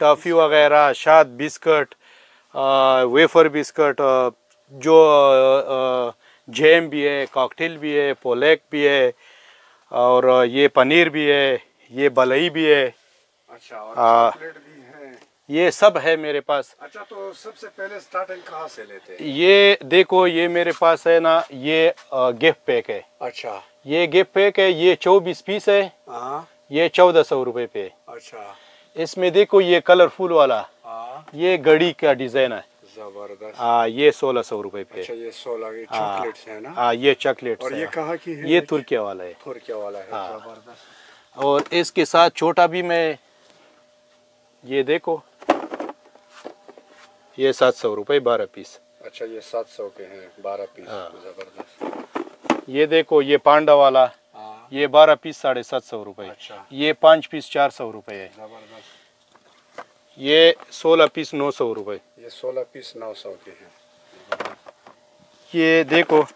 Toffee वगैरह शाद biscuit wafer biscuit जो जैम भी है कॉकटेल भी है पोलेक भी है और ये पनीर भी है ये बलई भी है। अच्छा और आ, भी है। ये सब है मेरे पास। अच्छा तो सबसे पहले स्टार्टिंग कहाँ से लेते हैं? ये देखो ये मेरे पास है ना ये गिफ्ट पैक है। अच्छा। ये गिफ्ट पैक है ये चौबीस पीस है हाँ। ये चौदह सौ रुपये पे। अच्छा। इसमें देखो ये कलरफुल वाला। ये घड़ी का डिज़ाइन है। ज़बरदस्त। हाँ ये सोलह सौ रुपये पे। अच्छा ये सोलह के हाँ। है ना? हाँ ये चॉकलेट और ये कहाँ की है? ये तुर्किया वाला है। तुर्किया वाला है हाँ। ज़बरदस्त। और इसके साथ छोटा भी मैं ये देखो। ये सात सौ रुपये बारह पीस। अच्छा ये सात सौ के हैं बारह पीस हाँ। ज़बरदस्त। ये देखो ये पांडा वाला। ये बारह पीस साढ़े सात सौ रुपये अच्छा। ये पाँच पीस चार सौ रुपये है। ये सोलह पीस नौ सौ रुपये ये सोलह पीस नौ सौ के हैं। ये देखो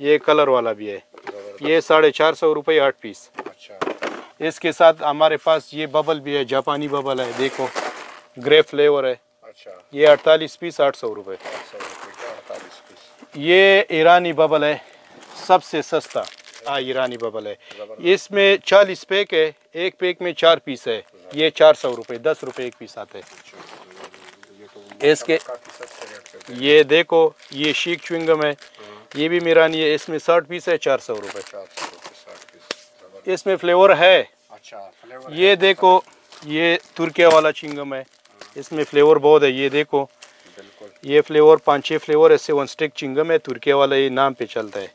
ये कलर वाला भी है। ये साढ़े चार सौ रुपये आठ पीस। अच्छा। इसके साथ हमारे पास ये बबल भी है जापानी बबल है देखो। ग्रे फ्लेवर है। अच्छा। ये अड़तालीस पीस आठ सौ रुपये पीस। ये ईरानी बबल है सबसे सस्ता। हाँ ईरानी बबल है। इसमें चालीस पैक है एक पैक में चार पीस है। ये चार सौ रुपये दस रुपये एक पीस आते हैं। इसके ये देखो ये शीख च्विंगम है। ये भी मीरानी है इसमें साठ पीस है चार सौ रुपये इसमें फ्लेवर है। अच्छा ये देखो ये तुर्किया वाला चिंगम है। इसमें फ्लेवर बहुत है ये देखो। ये फ्लेवर पाँच छः फ्लेवर ऐसे वन स्टिक चिंगम है तुर्किया वाला ये नाम पे चलता है।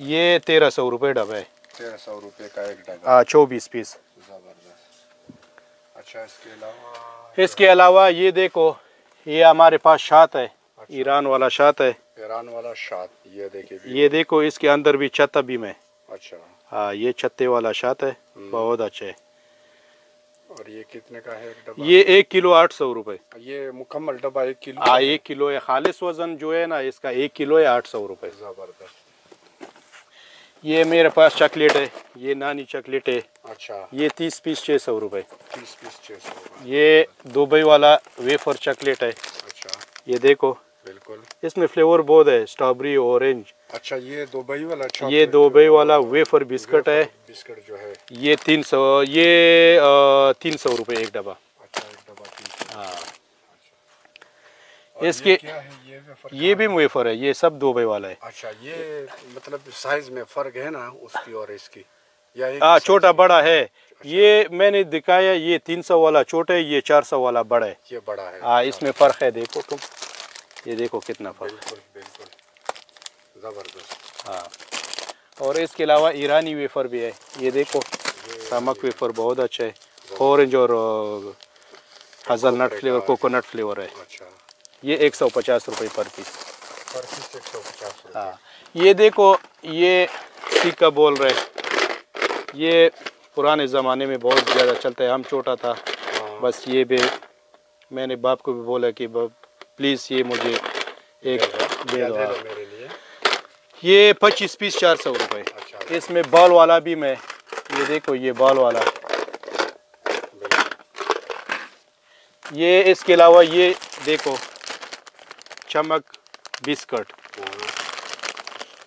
ये तेरह सौ रुपये डब्बा है। तेरह सौ रुपये का एक डब्बा आ, चौबीस पीस। ज़बरदस्त। अच्छा इसके अलावा इसके अलावा ये देखो ये हमारे पास शात है ईरान वाला शात है। ईरान वाला शाद ये देखिए ये देखो इसके अंदर भी छत अभी में। अच्छा। हाँ ये छत्ते वाला शात है बहुत अच्छा है। और ये कितने का है एक डब्बा? ये एक किलो आठ सौ रुपये ये मुकम्मल डब्बा एक किलो हाँ एक किलो है खालिश वज़न जो है ना इसका एक किलो है आठ सौ रुपये ज़बरदस्त। ये मेरे पास चॉकलेट है ये नानी चॉकलेट है। अच्छा। ये तीस पीस छः सौ रुपये तीस पीस छः सौ ये दुबई वाला वेफर चॉकलेट है। अच्छा। ये देखो। बिल्कुल। इसमें फ्लेवर बहुत है स्ट्रॉबेरी ऑरेंज। अच्छा ये दुबई वाला ये दुबई वाला वेफर बिस्किट है। बिस्किट जो है। ये तीन सौ ये तीन सौ रुपये एक डब्बा अच्छा एक डब्बा तीस हाँ और इसके- ये ये भी वेफर है ये सब दुबई वाला है। अच्छा ये मतलब साइज़ में फ़र्क है ना उसकी और इसकी? हाँ छोटा बड़ा है। ये मैंने दिखाया ये तीन सौ वाला छोटा है ये चार सौ वाला बड़ा है। ये बड़ा है हाँ इसमें फ़र्क है देखो तुम। ये देखो कितना फ़र्क बिल्कुल बिल्कुल। ज़बरदस्त। हाँ। और इसके अलावा ईरानी वेफर भी है। ये देखो नमक वेफर बहुत अच्छा है। ऑरेंज और हजल नट फ्लेवर कोकोनट फ्लेवर है। अच्छा। ये एक सौ पचास रुपये पर पीस। पर पीस एक सौ पचास हाँ ये देखो ये सिक्का बोल रहे ये पुराने ज़माने में बहुत ज़्यादा चलता है हम छोटा था। हाँ। बस ये भी मैंने बाप को भी बोला कि प्लीज़ ये मुझे एक दे दो मेरे लिए। ये पच्चीस पीस चार सौ रुपये अच्छा इसमें बॉल वाला भी मैं ये देखो ये बॉल वाला। ये इसके अलावा ये देखो चमक बिस्किट।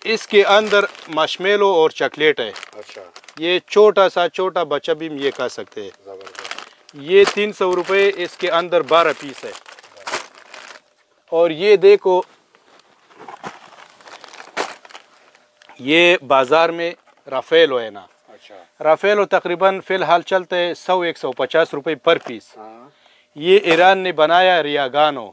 इसके अंदर मशमेलो और चॉकलेट है। अच्छा। ये छोटा सा छोटा बच्चा भी ये खा सकते हैं। ये तीन सौ रुपये इसके अंदर बारह पीस है। और ये देखो ये बाज़ार में राफेलो है ना। अच्छा। राफेलो तकरीबन फ़िलहाल चलते हैं सौ एक सौ पचास रुपये पर पीस। हाँ। ये ईरान ने बनाया रियागानो।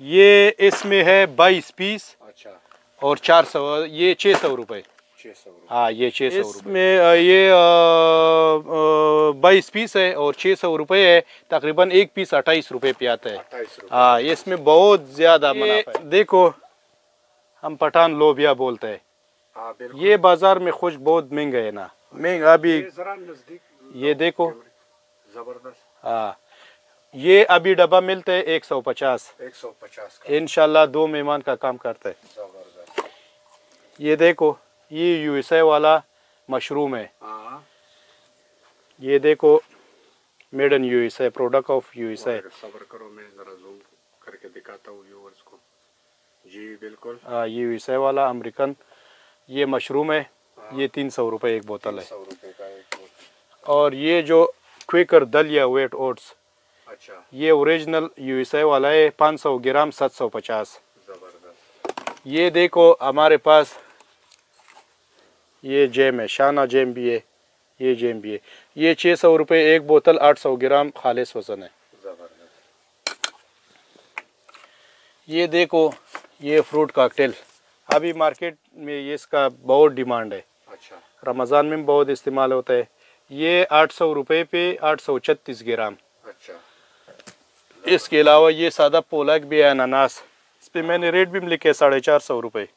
ये इसमें है बाईस पीस। अच्छा। और चार सौ ये छः सौ रुपये रुपये हाँ ये छः सौ इसमें ये बाईस पीस है और छः सौ रुपये है। तकरीबन एक पीस अट्ठाईस रुपये पे आता है। हाँ इसमें बहुत ज़्यादा मुनाफा है। देखो हम पठान लोबिया बोलते हैं। हाँ ये बाज़ार में खुश बहुत महँगा है ना। महँगा अभी ये देखो। ज़बरदस्त। हाँ। ये अभी डब्बा मिलते है एक सौ पचास। एक सौ पचास इनशाला दो मेहमान का काम करता है। ये देखो ये यूएसए वाला मशरूम है। हाँ। ये देखो made in USA product of USA सब्र करो मैं जरा जूम करके दिखाता हूँ व्यूअर्स को। जी बिल्कुल। ये यूएसए वाला अमेरिकन ये मशरूम है। ये तीन सौ रुपये एक बोतल है। का एक बोतल। और ये जो क्विकर दलिया वेट ओट्स अच्छा। ये ओरिजिनल यूएसए वाला है पाँच सौ ग्राम सात सौ पचास। ज़बरदस्त। ये देखो हमारे पास ये जेम है शाना जेम भी है ये जेम भी है। ये छः सौ रुपये एक बोतल आठ सौ ग्राम खालिश वज़न है। ये देखो ये फ्रूट काकटेल अभी मार्केट में ये इसका बहुत डिमांड है। अच्छा। रमज़ान में बहुत इस्तेमाल होता है। ये आठ सौ रुपये पे आठ सौ छत्तीस ग्राम। इसके अलावा ये सादा पोलक भी है अनानास। इस पर मैंने रेट भी लिखे साढ़े चार सौ रुपये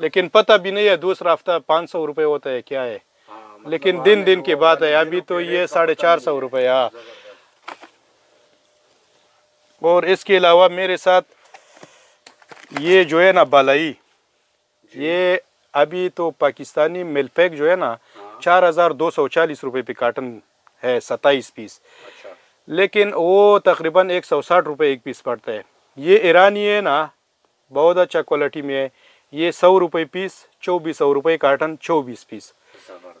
लेकिन पता भी नहीं है दूसरा हफ़्ता पाँच सौ रुपये होता है क्या है? हाँ, मतलब लेकिन दिन दिन की बात है अभी तो ये साढ़े चार सौ। रुपये हाँ। और इसके अलावा मेरे साथ ये जो है ना बालाई ये अभी तो पाकिस्तानी मिल्क पैक जो है ना हाँ। चार हज़ार दो सौ चालीस रुपये पे कार्टन है सत्ताईस पीस। अच्छा। लेकिन वो तकरीबन एक सौ साठ रुपये एक पीस पड़ता है। ये ईरानी है ना बहुत अच्छा क्वालिटी में है। ये सौ रुपये पीस चौबीस सौ रुपये कार्टन चौबीस पीस।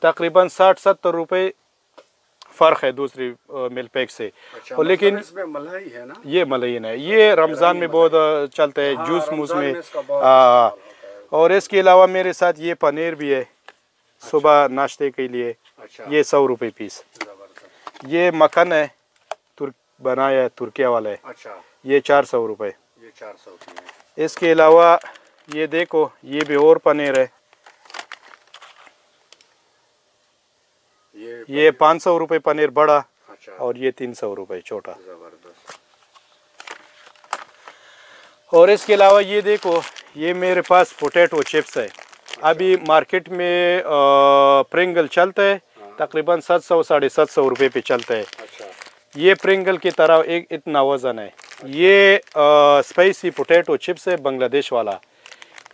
तकरीबन साठ सत्तर रुपये फ़र्क है दूसरी मिल्क पैक से। अच्छा और लेकिन मतलब इसमें मलाई है ना? ये मलईन है ये रमज़ान में बहुत चलता है। हाँ, जूस मूस में। है। और इसके अलावा मेरे साथ ये पनीर भी है सुबह नाश्ते के लिए। अच्छा। ये सौ रुपये पीस। ये मक्खन है। बनाया है तुर्किया वाला है। अच्छा। ये चार सौ रुपये ये चार सौ इसके अलावा ये देखो ये भी और पनीर है। ये ये पाँच सौ रुपये पनीर बड़ा अच्छा। और ये तीन सौ रुपये छोटा। ज़बरदस्त। और इसके अलावा ये देखो ये मेरे पास पोटैटो चिप्स है। अच्छा। अभी मार्केट में प्रिंगल चलता है तकरीबन सात सौ साढ़े सात सौ रुपये पे चलता है। अच्छा। ये प्रिंगल की तरह एक इतना वज़न है। ये स्पाइसी पोटैटो चिप्स है बांग्लादेश वाला।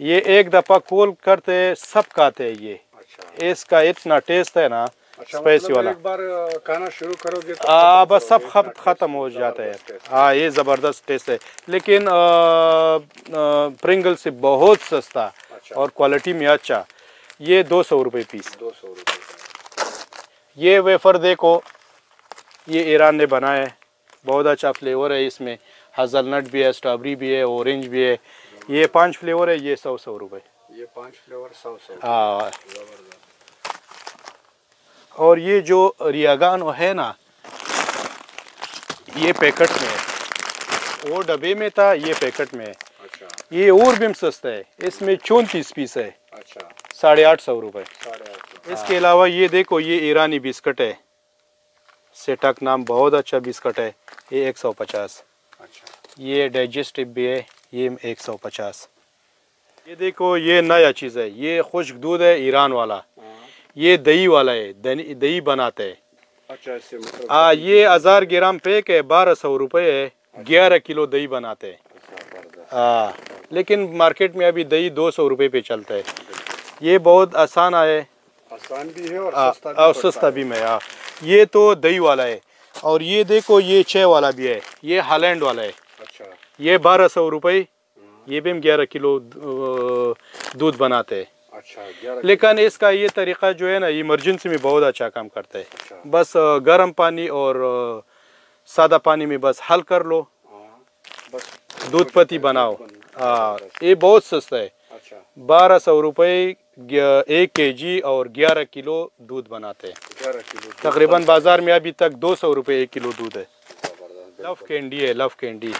ये एक दफ़ा खोल करते सब खाते हैं ये। अच्छा। इसका इतना टेस्ट है ना अच्छा स्पाइसी मतलब वाला। एक बार खाना शुरू करोगे तो आ, बस सब ख़त्म हो जाता है। हाँ। ये ज़बरदस्त टेस्ट है। लेकिन प्रिंगल से बहुत सस्ता अच्छा। और क्वालिटी में अच्छा। ये दो सौ रुपये पीस। दो सौ रुपये ये वेफ़र देखो ये ईरान ने बनाया है। बहुत अच्छा फ्लेवर है इसमें। हज़लनट भी है स्ट्रॉबेरी भी है ऑरेंज भी है। ये पाँच फ्लेवर है ये सौ सौ रुपये ये पाँच फ्लेवर सौ सौ। हाँ। और ये जो रियागान है ना ये पैकेट में है। वो डब्बे में था ये पैकेट में है। अच्छा। ये और भी सस्ता है। इसमें चौंतीस पीस है। अच्छा। साढ़े आठ सौ रुपये इसके अलावा ये देखो ये ईरानी बिस्किट है। सेटक नाम बहुत अच्छा बिस्किट है ये एक सौ पचास। अच्छा। ये डाइजेस्टिव भी है ये एक सौ पचास। ये देखो ये नया चीज़ है ये खुश्क दूध है ईरान वाला। हाँ, ये दही वाला है दही बनाते हैं। अच्छा इससे मतलब आ, ये हज़ार ग्राम पैक है बारह सौ रुपये है ग्यारह किलो दही बनाते हैं। हाँ लेकिन मार्केट में अभी दही दो सौ रुपये पे चलता है। ये बहुत आसान है। आसान भी है और आ, सस्ता भी और सस्ता। भी में हाँ। ये तो दही वाला है और ये देखो ये छः वाला भी है। ये हालैंड वाला है। अच्छा। ये बारह सौ रुपये ये भी हम ग्यारह किलो दूध बनाते हैं। अच्छा लेकिन इसका ये तरीका जो है ना इमरजेंसी में बहुत अच्छा काम करता है। अच्छा। बस गर्म पानी और सादा पानी में बस हल कर लो। हाँ, दूध पत्ती बनाओ। हाँ ये बहुत सस्ता है। अच्छा। बारह सौ रुपये एक के जी और ग्यारह किलो दूध बनाते हैं। ग्यारह किलो तकरीबन बाज़ार में अभी तक दो सौ रुपये एक किलो दूध है। लव कैंडी है लव कैंडी।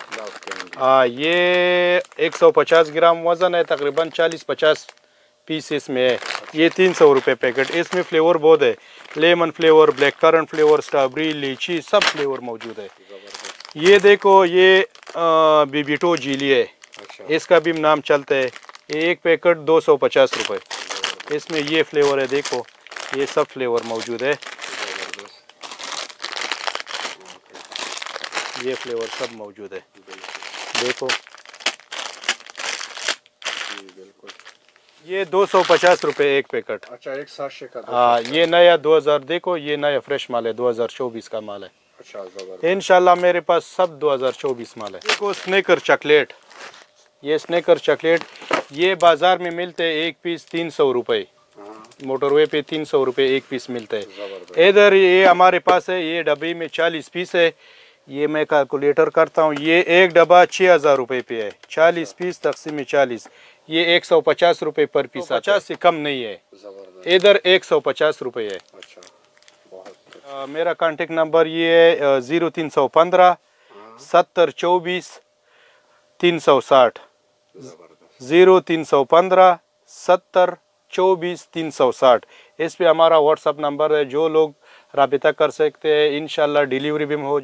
हाँ ये 150 ग्राम वज़न है तकरीबन 40-50 पीस इसमें है। ये तीन सौ रुपये पैकेट। इसमें फ्लेवर बहुत है। Lemon flavour black currant flavour strawberry लीची सब फ्लेवर मौजूद है। ये देखो ये बिबिटो जीली है। अच्छा। इसका भी नाम चलता है। एक पैकेट दो सौ पचास रुपये इसमें ये फ्लेवर है देखो ये सब फ्लेवर मौजूद है। ये फ्लेवर सब मौजूद है। देखो। ये दो सौ पचास रुपये एक पैकेट। अच्छा एक साशे का दो हाँ ये नया 2000 देखो ये नया फ्रेश माल है 2024 का माल है। अच्छा इनशाला मेरे पास सब 2024 माल है। देखो स्नेकर चॉकलेट। ये स्नेकर चॉकलेट ये बाज़ार में मिलते हैं एक पीस तीन सौ रुपये हाँ। मोटरवे पे तीन सौ रुपये एक पीस मिलता। है इधर ये हमारे पास है ये डब्बे में चालीस पीस है। ये मैं कैलकुलेटर करता हूँ ये एक डब्बा छः हज़ार रुपये पे है। चालीस पीस तकसीम में चालीस। ये एक सौ पचास रुपये पर पीस तो पचास। से कम नहीं है। इधर एक सौ पचास रुपये है। अच्छा। बहुत अ, मेरा कांटेक्ट नंबर ये है ज़ीरो तीन सौ पंद्रह सत्तर चौबीस तीन सौ साठ। ज़ीरो तीन सौ पंद्रह, सत्तर, चौबीस, तीन सौ साठ। इस पर हमारा व्हाट्सअप नंबर है, जो लोग रबिता कर सकते हैं इन डिलीवरी भी हो जाए